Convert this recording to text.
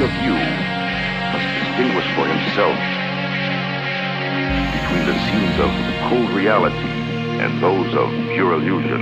each of you must distinguish for himself between the scenes of cold reality and those of pure illusion.